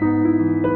Música